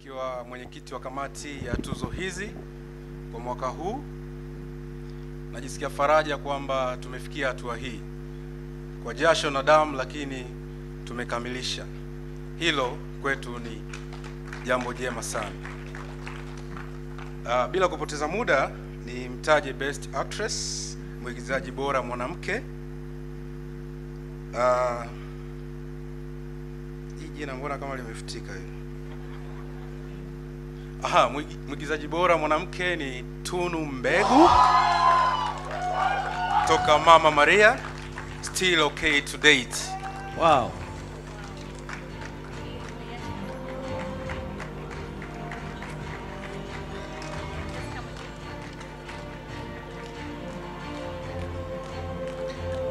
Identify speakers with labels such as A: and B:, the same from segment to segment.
A: nikiwa mwenyekiti wa kamati ya tuzo hizi kwa mwaka huu. Najisikia faraja kwamba tumefikia hatua hii kwa jasho na damu, lakini tumekamilisha. Hilo kwetu ni jambo jema sana. Uh, bila kupoteza muda ni mtaje Best Actress, mwigizaji bora mwanamke. Uh, hii jina mbona kama limefutika hivi? Aha, mwigizaji bora mwanamke ni Tunu Mbegu toka Mama Maria, Still Okay to Date.
B: Wow.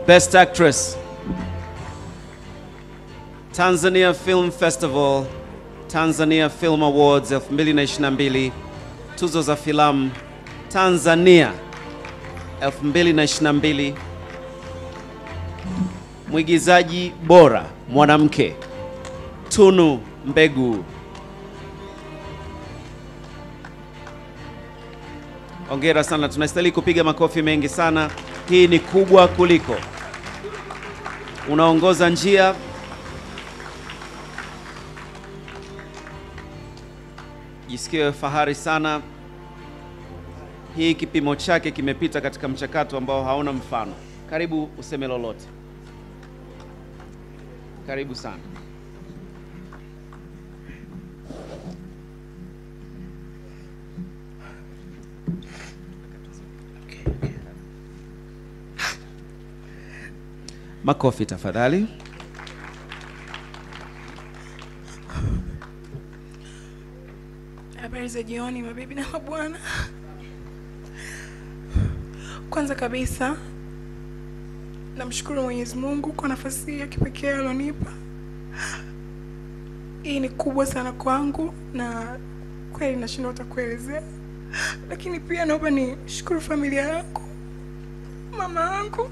B: Best Actress. Tanzania Film Festival, Tanzania Film Awards 2022, tuzo za filamu Tanzania 2022 mwigizaji bora mwanamke Tunu Mbegu. Hongera sana, tunastahili kupiga makofi mengi sana. Hii ni kubwa kuliko. Unaongoza njia. Jisikie fahari sana. Hii kipimo chake kimepita katika mchakato ambao hauna mfano. Karibu useme lolote. Karibu sana. Makofi tafadhali.
C: Habari za jioni mabibi na mabwana. Kwanza kabisa namshukuru Mwenyezi Mungu kwa nafasi ya kipekee alonipa. Hii ni kubwa sana kwangu na kweli nashindwa hata kuelezea, lakini pia naomba nishukuru familia yangu, mama yangu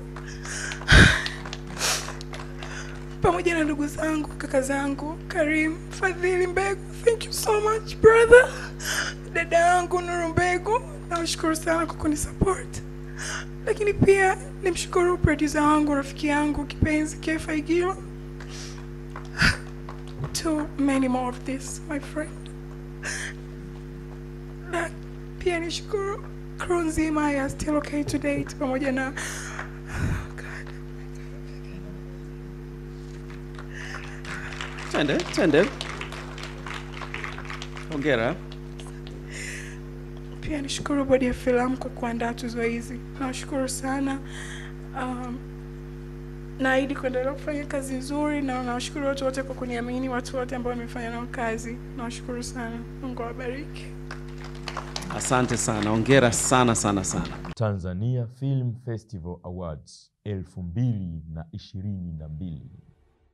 C: pamoja na ndugu zangu, kaka zangu, Karim, Fadhili Mbegu, thank you so much brother. Dada yangu Nuru Mbegu, nawashukuru sana kwa kunisupport. Lakini pia nimshukuru producer wangu, rafiki yangu kipenzi Kefa Igiro. Too many more of this, my friend. Na pia nishukuru crew nzima ya Still Okay to Date pamoja na
B: twende twende, ongera
C: Pia nishukuru bodi ya filamu kwa kuandaa tuzo hizi, nawashukuru sana. Um, naahidi kuendelea kufanya kazi nzuri, na nawashukuru watu wote kwa kuniamini, watu wote ambao wamefanya nao kazi, nawashukuru sana. Mungu awabariki.
B: Asante sana, ongera sana sana sana.
D: Tanzania Film Festival Awards 2022.